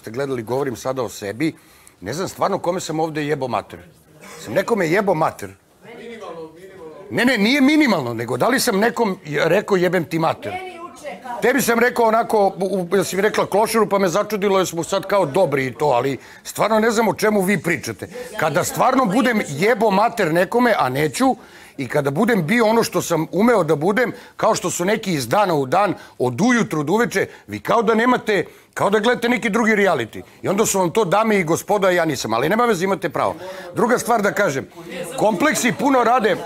ste gledali, govorim sada o sebi. Ne znam stvarno kome sam ovde jebo mater. Sam nekome jebo mater. Ne, ne, nije minimalno, nego da li sam nekom rekao jebem ti mater? Tebi sam rekao onako, ja si mi rekla klošaru, pa me začudilo jer smo sad kao dobri i to, ali stvarno ne znam o čemu vi pričate. Kada stvarno budem jebo mater nekome, a neću, i kada budem bio ono što sam umeo da budem, kao što su neki iz dana u dan, od ujutru do uveče, vi kao da nemate, kao da gledate neki drugi reality. I onda su vam to dame i gospoda, ja nisam, ali nema veze, imate pravo. Druga stvar da kažem, kompleksi puno rade,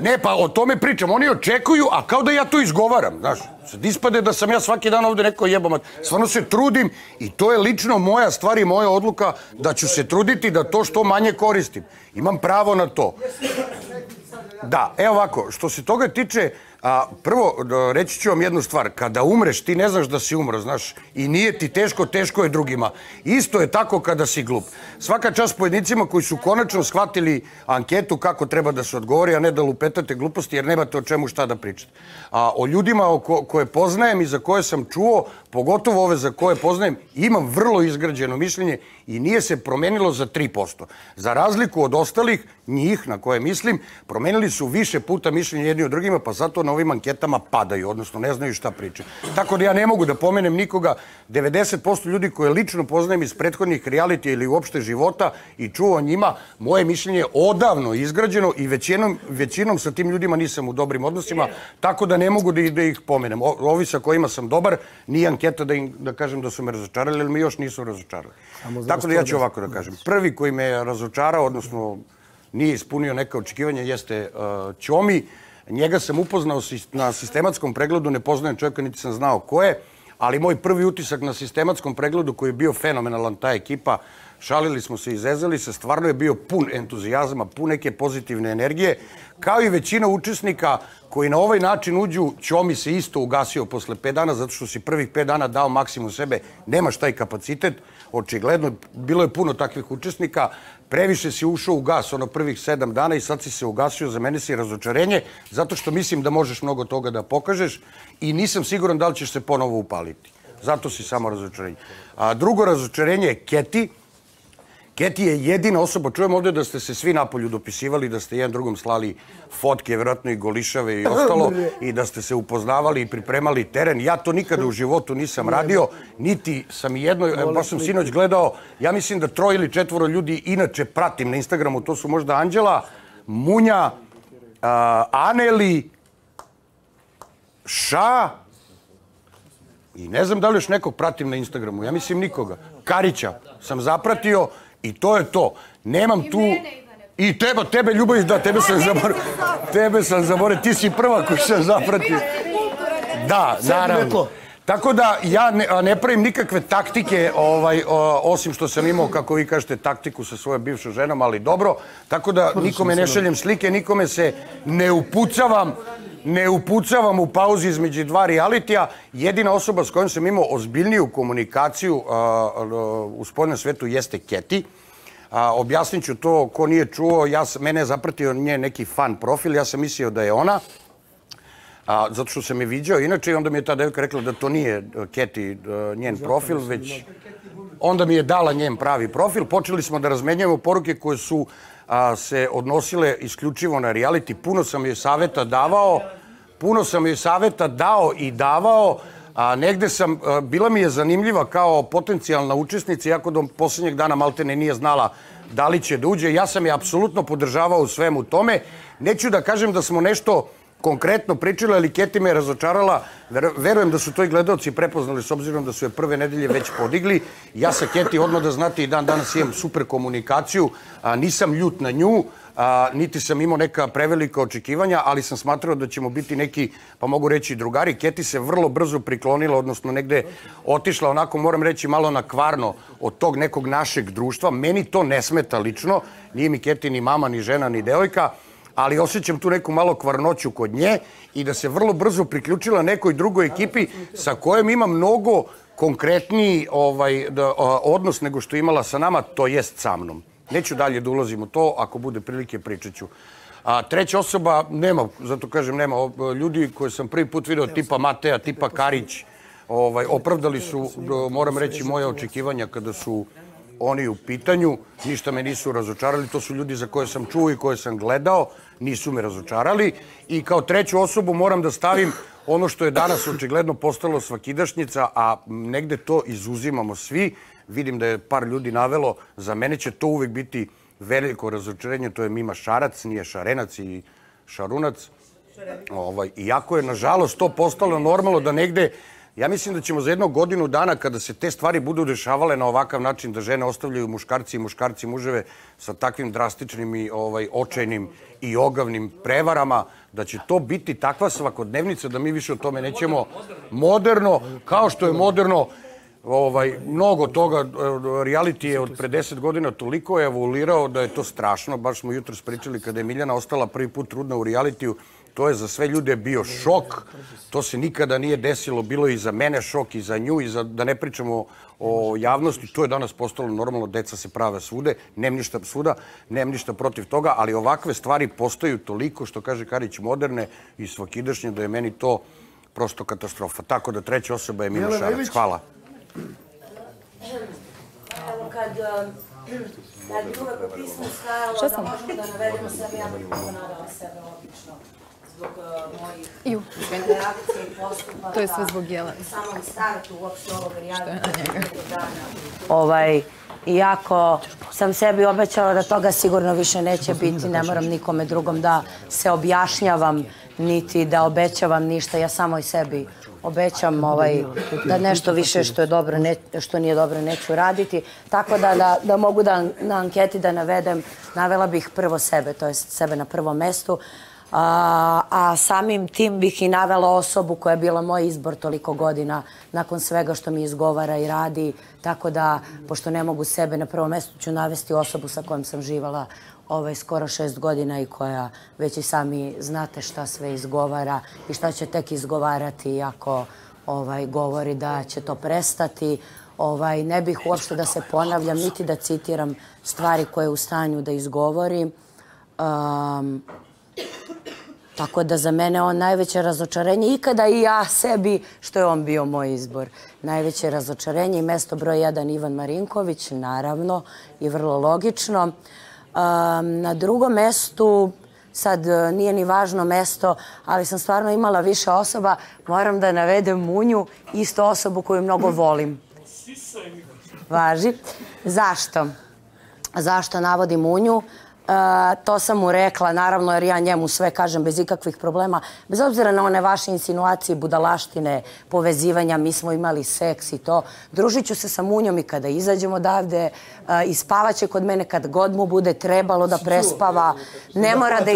Ne, pa o tome pričam. Oni očekuju, a kao da ja to izgovaram. Znaš, sad ispade da sam ja svaki dan ovde neko jebomat. Stvarno se trudim i to je lično moja stvar i moja odluka da ću se truditi da to što manje koristim. Imam pravo na to. Da, evo ovako, što se toga tiče, A, prvo, reći ću vam jednu stvar. Kada umreš, ti ne znaš da si umro, znaš. I nije ti teško, teško je drugima. Isto je tako kada si glup. Svaka čast pojednicima koji su konačno shvatili anketu kako treba da se odgovori, a ne da lupetate gluposti, jer nemate o čemu šta da pričate. A o ljudima koje poznajem i za koje sam čuo, pogotovo ove za koje poznajem, imam vrlo izgrađeno mišljenje i nije se promenilo za 3%. Za razliku od ostalih, njih na koje mislim, promenili su više puta mišljenje jedni od drugima, pa zato na ovim anketama padaju, odnosno ne znaju šta pričaju. Tako da ja ne mogu da pomenem nikoga. 90% ljudi koje lično poznajem iz prethodnih reality ili uopšte života i čuo o njima, moje mišljenje je odavno izgrađeno i većinom, većinom sa tim ljudima nisam u dobrim odnosima, tako da ne mogu da, da ih pomenem. Ovi sa kojima sam dobar, nije anketa da, im, da kažem da su me razočarali, ali mi još nisu razočarali. Tako da ja ću ovako da kažem. Prvi koji me je razočarao, odnosno nije ispunio neka očekivanja, jeste uh, Ćomi. Njega sam upoznao na sistematskom pregledu, ne poznajem čovjeka, niti sam znao ko je, ali moj prvi utisak na sistematskom pregledu koji je bio fenomenalan, ta ekipa, šalili smo se, izezali se, stvarno je bio pun entuzijazma, pun neke pozitivne energije, kao i većina učesnika koji na ovaj način uđu, Ćomi se isto ugasio posle 5 dana, zato što si prvih 5 dana dao maksimum sebe, nemaš taj kapacitet, očigledno, bilo je puno takvih učesnika, previše si ušao u gas ono prvih 7 dana i sad si se ugasio, za mene si razočarenje, zato što mislim da možeš mnogo toga da pokažeš i nisam siguran da li ćeš se ponovo upaliti. Zato si samo razočarenje. A drugo razočarenje je Keti, Keti je jedina osoba, čujem ovdje da ste se svi napolju dopisivali, da ste jedan drugom slali fotke, vjerojatno i golišave i ostalo, i da ste se upoznavali i pripremali teren. Ja to nikada u životu nisam radio, niti sam jedno, baš sam sinoć gledao, ja mislim da troj ili četvoro ljudi inače pratim na Instagramu, to su možda Anđela, Munja, Aneli, Ša, i ne znam da li još nekog pratim na Instagramu, ja mislim nikoga. Karića sam zapratio, I to je to. Nemam tu... I tebe, tebe ljubav, da, tebe sam zaboravio. Tebe sam zaboravio, ti si prva koji sam zapratio. Da, naravno. Tako da ja ne, ne pravim nikakve taktike, ovaj, osim što sam imao, kako vi kažete, taktiku sa svojom bivšom ženom, ali dobro. Tako da nikome ne šeljem slike, nikome se ne upucavam, ne upucavam u pauzi između dva realitija. Jedina osoba s kojom sam imao ozbiljniju komunikaciju u spodnom svetu jeste Keti. Objasnit ću to, ko nije čuo, ja sam, mene je zapratio nje neki fan profil, ja sam mislio da je ona, a, zato što sam je viđao. Inače, onda mi je ta devika rekla da to nije Keti e, njen profil, već onda mi je dala njen pravi profil. Počeli smo da razmenjujemo poruke koje su se odnosile isključivo na reality. Puno sam joj saveta davao, puno sam joj saveta dao i davao. A negde sam, bila mi je zanimljiva kao potencijalna učesnica, iako do posljednjeg dana Maltene nije znala da li će da uđe. Ja sam je apsolutno podržavao u svemu tome. Neću da kažem da smo nešto konkretno pričala, ali Keti me razočarala. Verujem da su to i gledalci prepoznali s obzirom da su je prve nedelje već podigli. Ja sa Keti odmah da znate i dan danas imam super komunikaciju. A, Nisam ljut na nju, a, niti sam imao neka prevelika očekivanja, ali sam smatrao da ćemo biti neki, pa mogu reći, drugari. Keti se vrlo brzo priklonila, odnosno negde otišla, onako moram reći, malo na kvarno od tog nekog našeg društva. Meni to ne smeta lično. Nije mi Keti ni mama, ni žena, ni devojka ali osjećam tu neku malo kvarnoću kod nje i da se vrlo brzo priključila nekoj drugoj ekipi sa kojom ima mnogo konkretniji ovaj, da, odnos nego što imala sa nama, to jest sa mnom. Neću dalje da ulazim u to, ako bude prilike pričat ću. A treća osoba, nema, zato kažem, nema ljudi koje sam prvi put vidio, tipa Mateja, tipa Karić, ovaj, opravdali su, moram reći, moje očekivanja kada su oni u pitanju. Ništa me nisu razočarali. To su ljudi za koje sam čuo i koje sam gledao. Nisu me razočarali. I kao treću osobu moram da stavim ono što je danas očigledno postalo svakidašnjica, a negde to izuzimamo svi. Vidim da je par ljudi navelo. Za mene će to uvek biti veliko razočarenje. To je Mima Šarac, nije Šarenac i Šarunac. Ovaj, iako je, nažalost, to postalo normalno da negde Ja mislim da ćemo za jednog godinu dana, kada se te stvari budu dešavale na ovakav način, da žene ostavljaju muškarci i muškarci muževe sa takvim drastičnim i ovaj, očajnim i ogavnim prevarama, da će to biti takva svakodnevnica da mi više o tome nećemo moderno, kao što je moderno ovaj, mnogo toga, e, reality je od pre deset godina toliko je evoluirao da je to strašno. Baš smo jutro spričali kada je Miljana ostala prvi put trudna u realitiju, To je za sve ljude bio šok. To se nikada nije desilo. Bilo i za mene šok i za nju. I za, da ne pričamo o javnosti, to je danas postalo normalno. Deca se prave svude. Nem ništa svuda. Nem ništa protiv toga. Ali ovakve stvari postaju toliko, što kaže Karić, moderne i svakidašnje, da je meni to prosto katastrofa. Tako da treća osoba je Milo Šarac. Hvala. Evo kad, kad bi uvek u pismu stajalo da možemo da navedemo sebe, ja bih navela sebe obično zbog uh, mojih reakcija i postupaka. To je sve zbog jela. U samom startu uopšte ovog dana. Ovaj, iako sam sebi obećala da toga sigurno više neće biti, ne moram nikome drugom da se objašnjavam, niti da obećavam ništa, ja samo i sebi obećam ovaj, da nešto više što je dobro, ne, što nije dobro neću raditi. Tako da, da, da mogu da na anketi da navedem, navela bih prvo sebe, to je sebe na prvom mestu a, a samim tim bih i navela osobu koja je bila moj izbor toliko godina nakon svega što mi izgovara i radi. Tako da, pošto ne mogu sebe na prvo mjestu, ću navesti osobu sa kojom sam živala ovaj, skoro šest godina i koja već i sami znate šta sve izgovara i šta će tek izgovarati ako ovaj, govori da će to prestati. Ovaj, ne bih uopšte da se ponavljam, niti da citiram stvari koje je u stanju da izgovori. Um, Tako da za mene on najveće razočarenje ikada i ja sebi, što je on bio moj izbor. Najveće razočarenje i mesto broj 1 Ivan Marinković, naravno, i vrlo logično. Na drugom mestu, sad e, nije ni važno mesto, ali sam stvarno imala više osoba, moram da navedem Munju, isto osobu koju mnogo volim. Važi. Zašto? Zašto navodim Munju? To sam mu rekla, naravno, jer ja njemu sve kažem bez ikakvih problema. Bez obzira na one vaše insinuacije, budalaštine, povezivanja, mi smo imali seks i to. Družit ću se sa Munjom i kada izađemo odavde, i spavaće kod mene kad god mu bude trebalo da prespava. Ne mora da,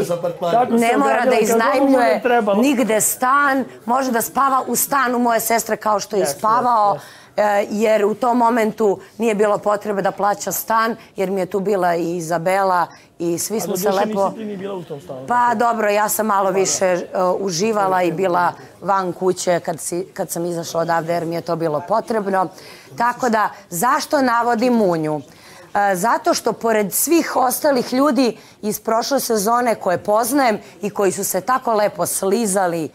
ne mora da iznajmljuje nigde stan. Može da spava u stanu moje sestre kao što je spavao. E, jer u tom momentu nije bilo potrebe da plaća stan, jer mi je tu bila i Izabela i svi smo se lepo... A nisi bila u tom stanu? Pa dobro, ja sam malo više uh, uživala i bila van kuće kad, si, kad sam izašla odavde jer mi je to bilo potrebno. Tako da, zašto navodim Munju? Uh, zato što pored svih ostalih ljudi iz prošle sezone koje poznajem i koji su se tako lepo slizali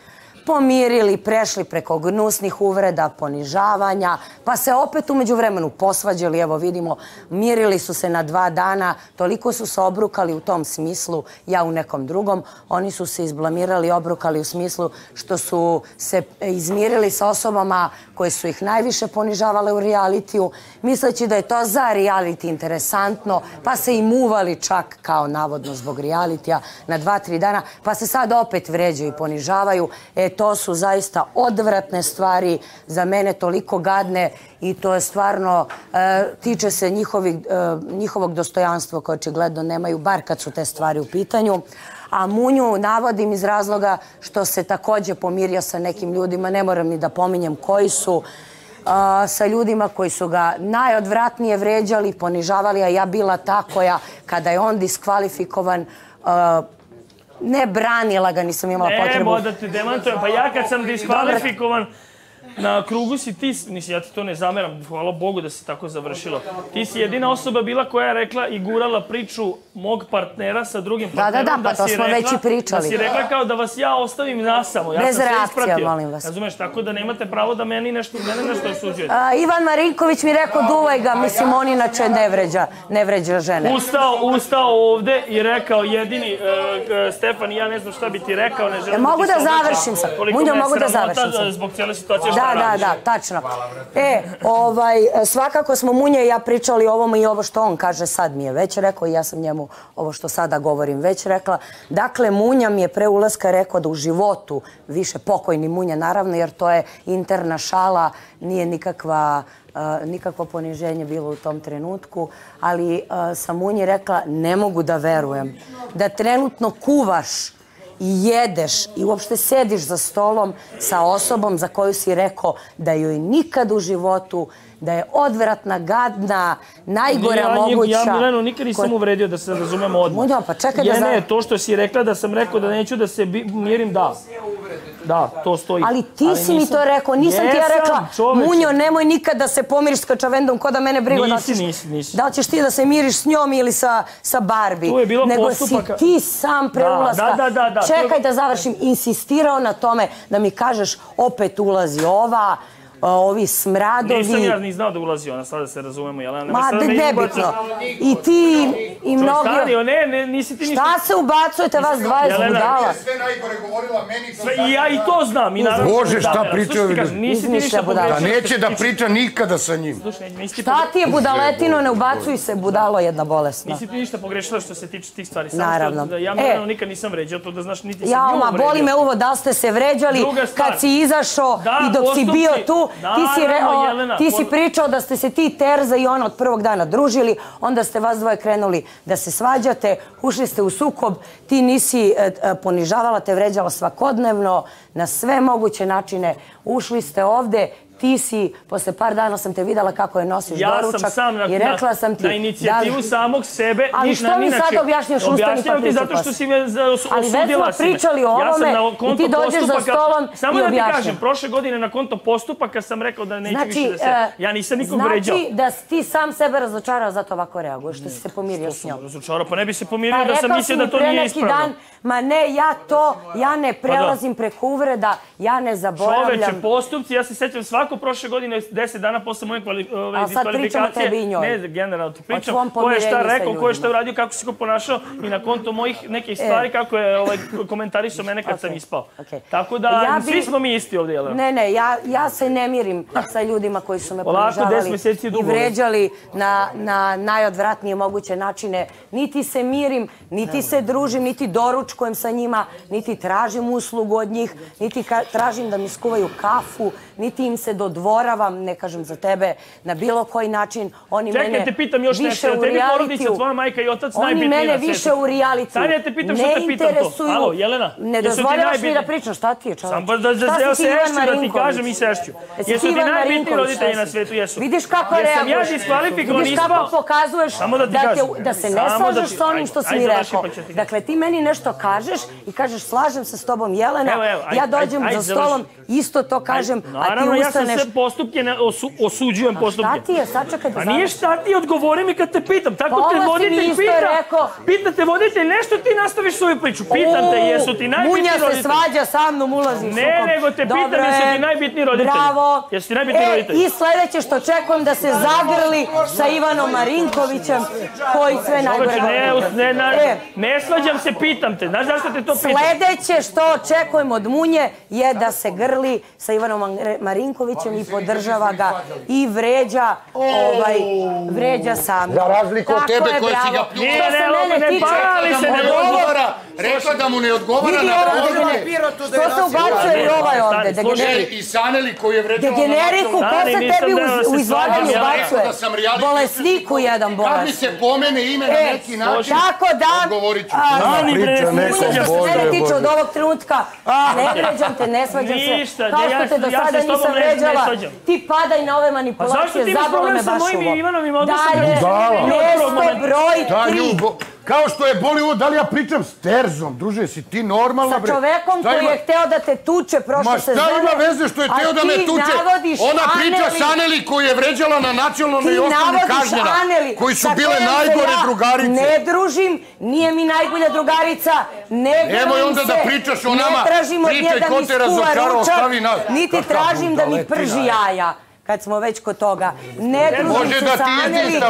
pomirili, prešli preko gnusnih uvreda, ponižavanja, pa se opet umeđu vremenu posvađali, evo vidimo, mirili su se na dva dana, toliko su se obrukali u tom smislu, ja u nekom drugom, oni su se izblamirali, obrukali u smislu što su se izmirili sa osobama koje su ih najviše ponižavale u realitiju, misleći da je to za reality interesantno, pa se i muvali čak kao navodno zbog realitija na dva, tri dana, pa se sad opet vređaju i ponižavaju. E, to su zaista odvratne stvari za mene toliko gadne i to je stvarno, e, tiče se njihovi, e, njihovog dostojanstva koje očigledno nemaju, bar kad su te stvari u pitanju. A Munju navodim iz razloga što se također pomirio sa nekim ljudima, ne moram ni da pominjem koji su, a, sa ljudima koji su ga najodvratnije vređali, ponižavali, a ja bila ta koja, kada je on diskvalifikovan, a, ne branila ga, nisam imala potrebu. Ne, da te demantujem, pa ja kad sam diskvalifikovan, na krugu si ti, mislim, ja ti to ne zameram, hvala Bogu da se tako završilo. Ti si jedina osoba bila koja je rekla i gurala priču mog partnera sa drugim Da, da, partnerom. da, pa to smo rekla- već i pričali. Da si rekla kao da vas ja ostavim nasamo. Ja Bez sam reakcija, ispratio. molim vas. Razumeš, tako da nemate pravo da meni nešto, mene nešto osuđujete. A, Ivan Marinković mi rekao duvaj ga, mislim on inače ne vređa, ne vređa žene. Ustao, ustao ovde i rekao jedini, uh, Stefan, ja ne znam šta bi ti rekao, ne želim Jel mogu da obraćam. završim sad? Munjo, mogu da završim sad? uh, Zbog cijele situacije šta Da, da, da, tačno. E, ovaj, svakako smo Munje i ja pričali ovom i ovo što on kaže sad mi je već rekao i ja sam njemu ovo što sada govorim već rekla. Dakle, Munja mi je pre ulaska rekao da u životu, više pokojni Munja naravno, jer to je interna šala, nije nikakva Uh, nikakvo poniženje bilo u tom trenutku, ali uh, sam Munji rekla ne mogu da verujem da trenutno kuvaš i jedeš i uopšte sediš za stolom sa osobom za koju si rekao da joj nikad u životu, da je odvratna, gadna, najgora ja, moguća. Ja Milenu nikad nisam Ko- uvredio da se razumemo odmah. Munjo, pa čekaj da Ja, za- ne, to što si rekla da sam rekao da neću da se bi- mirim, da. Da, to stoji. Ali ti si mi nisam- to rekao, nisam ti ja Jesam, rekla. Munjo, nemoj nikad da se pomiriš s kačavendom, ko da mene briga da Nisi, ćeš, nisi, nisi. da li ćeš ti da se miriš s njom ili sa, sa Barbie. Tu je bilo Nego postupaka. si ti sam pre Da, ulaska. da, da, da, da. Čekaj da završim. Insistirao na tome da mi kažeš opet ulazi ova, ovi smradovi. Nisam ja ni znao da ulazi ona, sad da se razumemo, jel? Nema Ma, da me nebitno. I ti i mnogi... Stani, ne, ne, nisi ti ništa... Šta se ubacujete vas 20 Jelena, budala? Sve najgore govorila meni. Sve, I ja i to znam. I naravno, Bože, šta pričaju? Nisi ti Izmišlja ništa budala. Da neće da priča nikada sa njim. Šta ti je budaletino, ne ubacuj se budalo jedna bolesna. Nisi ti ništa pogrešila što se tiče tih stvari. Naravno. Ja E. naravno nikad nisam vređao, to da znaš, niti sam Ja, nju ma, uvredio. boli me uvo, da ste se vređali kad si izašao i dok si bio tu, ti si, Jelena, ti pričao da ste se ti Terza i ona od prvog dana družili, onda ste vas dvoje krenuli da se svađate, ušli ste u sukob, ti nisi e, e, ponižavala, te vređala svakodnevno, na sve moguće načine, ušli ste ovde, ti si, posle par dana sam te videla kako je nosiš Ja doručak sam sam na, i rekla sam ti... na inicijativu da li- samog sebe. Ali što mi sad objašnjaš ustani pa Objašnjavam ti zato što si me za- os- Ali već osudila smo si pričali o Ja sam ovome na i ti dođeš za postupaka- stolom Samo i da ti kažem, prošle godine na konto postupaka sam rekao da neću više da se... e, Ja nisam nikog znači vređao. da si ti sam sebe razočarao, zato ovako reaguješ, što si se pomirio s njom. Razočarao, pa ne bi se Pa pomirio da sam si mislio mi da to nije ispravno. dan, ma ne, ja to, ja ne prelazim preko uvreda, ja ne Čoveče, zaboravljam. postupci, ja se sećam svako prošle godine, 10 dana posle moje kvali, ove, A sad pričamo diskvalifikacije. tebi i njoj. Ne, generalno pričam. Ko je šta rekao, ko je šta uradio, kako se ko ponašao i na konto mojih nekih stvari, kako je ovaj, komentarisao mene kad sam ispao. Tako da, Ja bi- svi smo mi isti ovdje, jel? Ne, ne, ja, ja se ne mirim sa ljudima koji su me ponižavali 10 mjeseci je i vređali na, na najodvratnije moguće načine. Niti se mirim, niti se družim, niti doručkujem sa njima, niti tražim uslugu od njih, niti tražim da mi skuvaju kafu, niti im se dodvoravam, ne kažem za tebe, na bilo koji način. Oni Čekaj, mene te pitam još nešto. U tebi porodica, tvoja majka i otac Oni najbitniji mene na svijetu? više u realitiju Sad te pitam što ne te pitam to. Alo, Jelena, Ne dozvoljavaš mi da pričam, šta ti je čovječ? Samo da, da, da, se da ti kažem i Sešću. Jesu ti najbitniji roditelji na svijetu? Jesu. Vidiš kako Jesam ja reaguješ. diskvalifikovan Vidiš kako pokazuješ da da se ne da slažeš sa onim što si mi rekao. pa. Dakle, ti meni nešto kažeš i kažeš slažem se s tobom Jelena, ja dođem za stolom, isto to kažem, Naravno, ja sam sve postupke ne, osu, osuđujem postupke. Šta ti je? Sačekaj da A nije završim. šta ti, odgovori mi kad te pitam. Tako Pa te voditelj isto pita. rekao. Pita te voditelj, nešto ti nastaviš svoju priču. Pitam te, jesu ti najbitniji Munja se roditelji? svađa sa mnom, ulazi u Ne, sukob. nego te pitam, Dobro jesu je. ti najbitniji roditelji? Bravo. Jesu ti najbitniji e, roditelji? I sledeće što čekujem da se zagrli sa Ivanom Marinkovićem, koji sve najgore ne, ne, ne, E, ne svađam se, pitam te. Znaš zašto te to pitam? Sledeće što očekujem od Munje je da se grli sa Ivanom Mar- Marinkovićem i podržava ga i vređa, ovaj, vređa sam. Za razliku od Tako tebe je, koji si ga bravo. Što se ne, mene ne tiče, pali se, od ne ovog- odgovara, rekla da mu ne odgovara Vidi na degener- Što se ubacuje i ovaj ovde, slušaj. I Saneli koji je vređao... Degeneriku, ko se nisam tebi dao da u, se u izlaganju svađam, ja ubacuje? rekao da sam reality Bolesniku jedan Kad mi bolest. se pomene ime na E, neki način, tako da... odgovorit ću. a, bre, Priča ne neko. Što se mene Bože, tiče Bože. od ovog trenutka, ne vređam te, ne svađam se. Ništa, Kao ja- što te do ja se sada s tobom nisam ne- ne vređala, svađam. ti padaj na ove Pa zašto manipulacije, ti imaš problem me sa baš mojim ovo. i Ivanovim odnosom? Dalje, Ja sam Dala. vidio od prvog mesto momenta. broj Da, nju, tri. Kao što je boli ovo, da li ja pričam s Terzom, druže, si ti normalna, Sa bre? čovekom Šta koji ima- je hteo da te tuče prošle Ma sezone. šta ima veze što je a teo da me tuče? Ona priča Aneli- s Aneli koju je vređala na nacionalnoj osnovi navodiš kažnjena. Aneli, Koji su sa bile najgore ja drugarice. Ne družim, nije mi najbolja drugarica, ne Nemoj onda se, da pričaš o nama. Ne tražim od Pričaj nje da ko mi te skuva razočarao, ručak, stavi nas. niti Kakva tražim da mi prži jaja kad smo već kod toga. Ne družim se sa Aneli,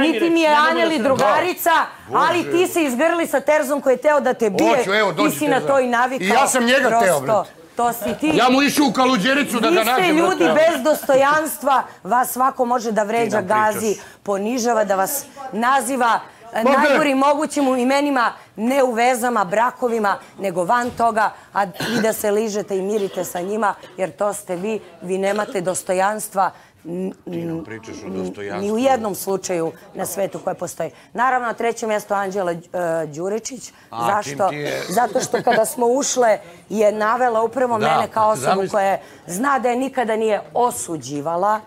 niti mi je Aneli drugarica, ali ti se izgrli sa Terzom koji je teo da te bije. Evo, Ti si na to i navikao. I ja sam njega teo, brate. To si ti. Ja mu išao u kaluđericu da Vi ga ste nađem. ljudi brate. bez dostojanstva, vas svako može da vređa, gazi, ponižava, da vas naziva. Najgorim mogućim imenima, ne u vezama, brakovima, nego van toga, a vi da se ližete i mirite sa njima, jer to ste vi, vi nemate dostojanstva, n- nam pričaš o n- dostojanstvu. Ni u jednom slučaju na svetu koje postoji. Naravno, na trećem mjestu Anđela e, Đuričić. A, Zašto? je- Zato što kada smo ušle je navela upravo Da, mene kao osobu zamisli. koja zna da je nikada nije osuđivala,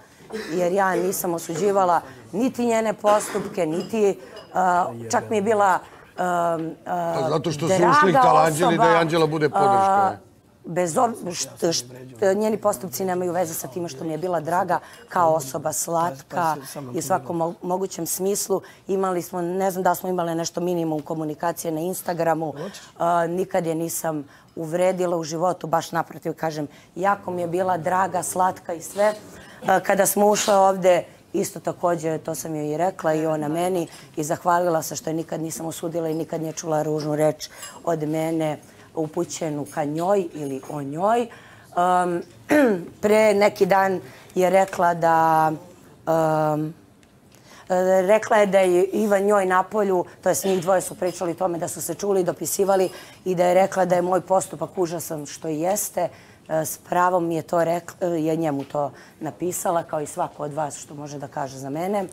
jer ja nisam osuđivala niti njene postupke, niti čak mi je bila um, uh, Pa zato što su ušli Anđeli da je Anđela bude podrška. bez njeni postupci nemaju veze sa time što mi je bila draga kao osoba slatka i u svakom mo- mogućem smislu. Imali smo, ne znam da smo imali nešto minimum komunikacije na Instagramu. Nikad je nisam uvredila u životu, baš naprotiv kažem, jako mi je bila draga, slatka i sve. Kada smo ušle ovde, Isto također, to sam joj i rekla i ona meni i zahvalila se što je nikad nisam osudila i nikad nije čula ružnu reč od mene upućenu ka njoj ili o njoj. Um, pre neki dan je rekla da... Um, rekla je da je Ivan njoj na polju, to jest njih dvoje su pričali tome da su se čuli dopisivali i da je rekla da je moj postupak užasan što jeste. S pravom je to rekla, je njemu to napisala, kao i svako od vas što može da kaže za mene.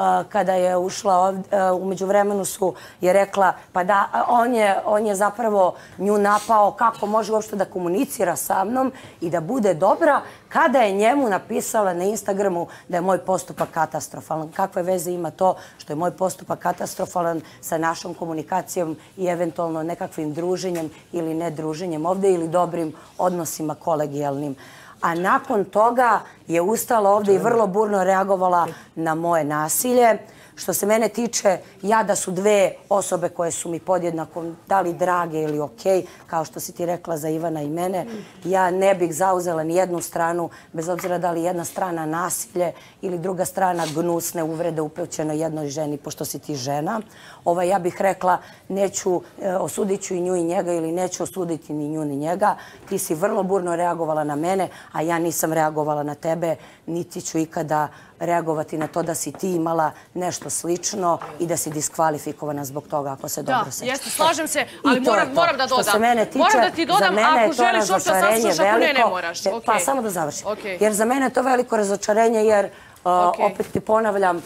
A, kada je ušla ovdje, umeđu vremenu su je rekla, pa da, on je, on je zapravo nju napao kako može uopšte da komunicira sa mnom i da bude dobra, kada je njemu napisala na Instagramu da je moj postupak katastrofalan. Kakve veze ima to što je moj postupak katastrofalan sa našom komunikacijom i eventualno nekakvim druženjem ili nedruženjem ovdje ili dobrim odnosima kolegijalnim a nakon toga je ustala ovdje i vrlo burno reagovala na moje nasilje. Što se mene tiče, ja da su dve osobe koje su mi podjednako dali drage ili okej, kao što si ti rekla za Ivana i mene, ja ne bih zauzela ni jednu stranu, bez obzira da li jedna strana nasilje ili druga strana gnusne uvrede upućeno jednoj ženi, pošto si ti žena. Ova, ja bih rekla, neću, e, osudit ću i nju i njega ili neću osuditi ni nju ni njega. Ti si vrlo burno reagovala na mene, a ja nisam reagovala na tebe, niti ću ikada reagovati na to da si ti imala nešto slično i da si diskvalifikovana zbog toga ako se Da, dobro sećaš. jeste, slažem se, ali moram, to. moram da Što dodam. se mene tiče, moram da ti za mene je to razočarenje ne, veliko. moraš. E. Pa samo da završim. Okej. Jer za mene je to veliko razočarenje jer, uh, Okej. opet ti ponavljam,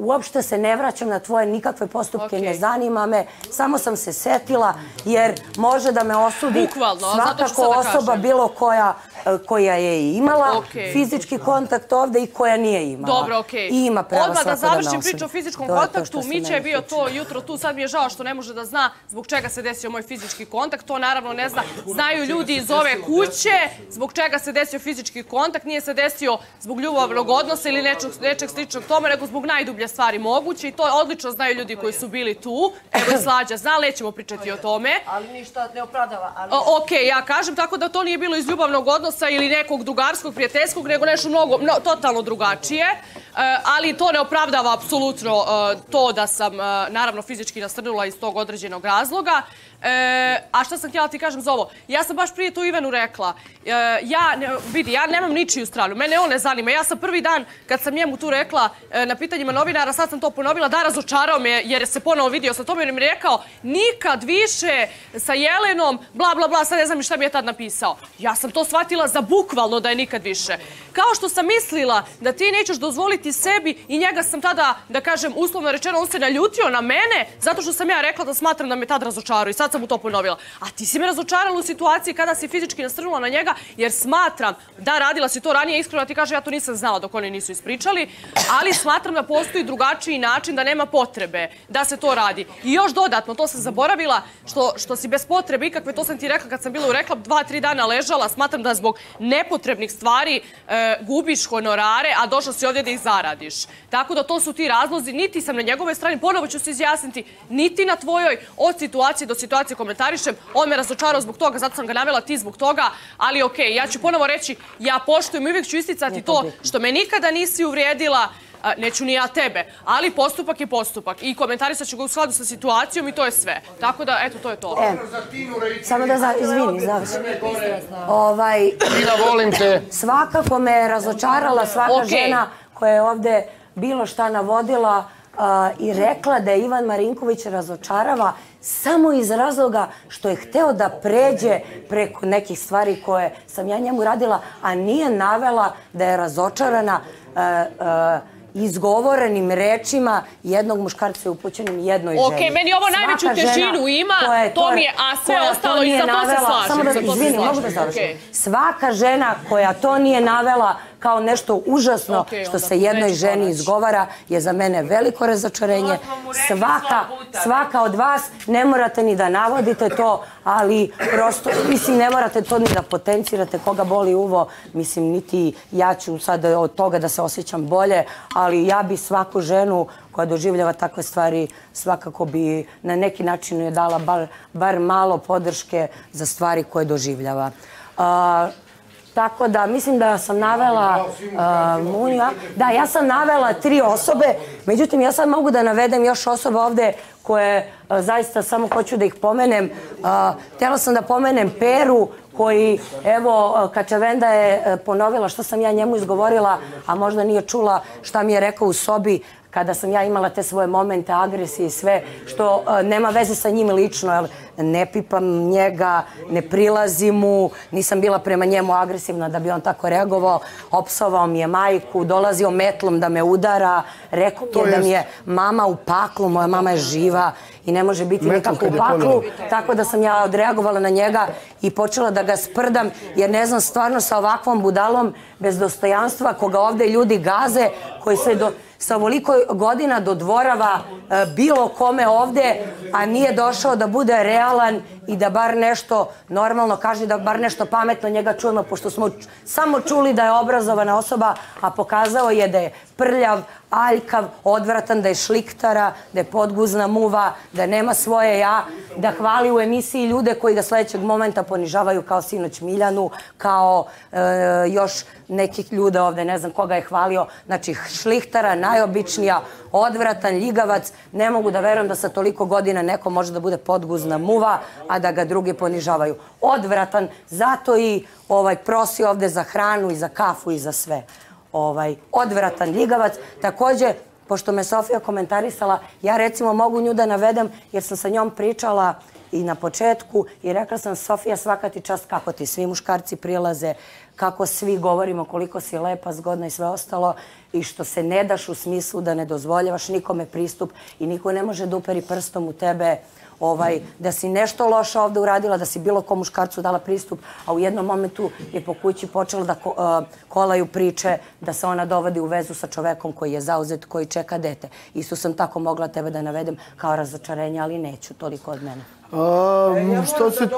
uopšte se ne vraćam na tvoje nikakve postupke, Okej. ne zanima me, samo sam se setila jer može da me osudi Bukvalno, svakako osoba bilo koja e, koja je imala Okej. fizički kontakt ovde i koja nije imala. Dobro, okej. I ima pravo Odmah da svako da završim priču o fizičkom To kontaktu. Mića je bio to jutro tu, sad mi je žao što ne može da zna zbog čega se desio moj fizički kontakt. To naravno ne zna. Znaju ljudi iz ove kuće zbog čega se desio fizički kontakt. Nije se desio zbog ljubavnog odnosa ili nečeg, nečeg sličnog tome, nego zbog najdublje stvari moguće. I to odlično znaju ljudi koji su bili tu. Evo i Slađa zna, ali nećemo pričati o tome. Ali ništa ne opravdava. Ali... Ok, ja kažem tako da to nije bilo iz ljubavnog odnosa ili nekog drugarskog, prijateljskog, nego nešto mnogo, no, totalno drugačije. E, ali to ne opravdava apsolutno e, to da sam, e, naravno, fizički nasrnula iz tog određenog razloga. E, a šta sam htjela ti kažem za ovo? Ja sam baš prije to Ivanu rekla. E, ja, ne, vidi, ja nemam ničiju stranu. Mene on ne zanima. Ja sam prvi dan kad sam njemu tu rekla e, na pitanjima novinara, sad sam to ponovila, da razočarao me jer se ponovo vidio sa tome jer mi je rekao nikad više sa Jelenom, bla, bla, bla, sad ne znam šta mi je tad napisao. Ja sam to shvatila za bukvalno da je nikad više. Kao što sam mislila da ti nećeš dozvoliti sebi i njega sam tada, da kažem, uslovno rečeno, on se naljutio na mene zato što sam ja rekla da smatram da me tad razočarao i sad sam mu to ponovila. A ti si me razočarala u situaciji kada si fizički nastrnula na njega jer smatram da radila si to ranije iskreno, ti kaže ja to nisam znala dok oni nisu ispričali, ali smatram da postoji drugačiji način da nema potrebe da se to radi. I još dodatno, to sam zaboravila, što, što si bez potrebe ikakve, to sam ti rekla kad sam bila u reklam, dva, tri dana ležala, smatram da zbog nepotrebnih stvari e, gubiš honorare, a došla si ovdje da ih zaradiš. Tako da to su ti razlozi, niti sam na njegove strani, ponovo ću se izjasniti, niti na tvojoj, od situacije do situacije komentarišem, on me razočarao zbog toga, zato sam ga navela ti zbog toga, ali okej, okay, ja ću ponovo reći, ja poštujem i uvijek ću isticati to što me nikada nisi uvrijedila, neću ni ja tebe, ali postupak je postupak i komentarisat ću ga u skladu sa situacijom i to je sve. Tako da, eto, to je to. E, samo da, za, izvini, završi. Ovaj, Tina, volim te. Svakako me je razočarala svaka okay. žena koja je ovde bilo šta navodila uh, i rekla da je Ivan Marinković razočarava samo iz razloga što je hteo da pređe preko nekih stvari koje sam ja njemu radila, a nije navela da je razočarana uh, uh, izgovorenim rečima jednog muškarca upućenim jednoj ženi. Okej, meni ovo najveću težinu ima, to mi je, a sve ostalo i za to se slažem. Samo da, izvini, mogu da završim. Svaka žena koja to nije navela, kao nešto užasno okay, što se jednoj ženi izgovara je za mene veliko razočarenje. Svaka, svaka od vas ne morate ni da navodite to, ali prosto, mislim, ne morate to ni da potencirate koga boli uvo. Mislim, niti ja ću sad od toga da se osjećam bolje, ali ja bi svaku ženu koja doživljava takve stvari, svakako bi na neki način je dala bar, bar malo podrške za stvari koje doživljava. Uh, Tako da, mislim da sam navela uh, Munija. Da, ja sam navela tri osobe, međutim, ja sad mogu da navedem još osoba ovde koje uh, zaista samo hoću da ih pomenem. Uh, htjela sam da pomenem Peru, koji, evo, Kačavenda je ponovila što sam ja njemu izgovorila, a možda nije čula šta mi je rekao u sobi kada sam ja imala te svoje momente agresije i sve, što nema veze sa njim lično, jer ne pipam njega, ne prilazim mu, nisam bila prema njemu agresivna da bi on tako reagovao, opsovao mi je majku, dolazio metlom da me udara, rekao mi je da mi je mama u paklu, moja mama je živa i ne može biti nikako u paklu, tako da sam ja odreagovala na njega i počela da ga sprdam, jer ne znam, stvarno sa ovakvom budalom bez dostojanstva, koga ovde ljudi gaze, koji se do, sa ovoliko godina dodvorava e, bilo kome ovde, a nije došao da bude Alan i da bar nešto normalno kaže, da bar nešto pametno njega čujemo, pošto smo samo čuli da je obrazovana osoba, a pokazao je da je prljav, aljkav, odvratan, da je šliktara, da je podguzna muva, da nema svoje ja, da hvali u emisiji ljude koji ga sljedećeg momenta ponižavaju kao sinoć Miljanu, kao e, još nekih ljuda ovde, ne znam koga je hvalio, znači šlihtara, najobičnija, odvratan, ljigavac, ne mogu da verujem da sa toliko godina neko može da bude podguzna muva, a da ga drugi ponižavaju. Odvratan, zato i ovaj prosi ovde za hranu i za kafu i za sve. Ovaj odvratan ljigavac. Takođe, pošto me Sofija komentarisala, ja recimo mogu nju da navedem jer sam sa njom pričala i na početku i rekla sam Sofija svaka ti čast kako ti svi muškarci prilaze, kako svi govorimo koliko si lepa, zgodna i sve ostalo i što se ne daš u smislu da ne dozvoljavaš nikome pristup i niko ne može da uperi prstom u tebe ovaj, da si nešto loše ovde uradila, da si bilo kom muškarcu dala pristup, a u jednom momentu je po kući počela da ko, uh, kolaju priče da se ona dovodi u vezu sa čovekom koji je zauzet, koji čeka dete. Isto sam tako mogla tebe da navedem kao razočarenje, ali neću, toliko od mene. Um, što se...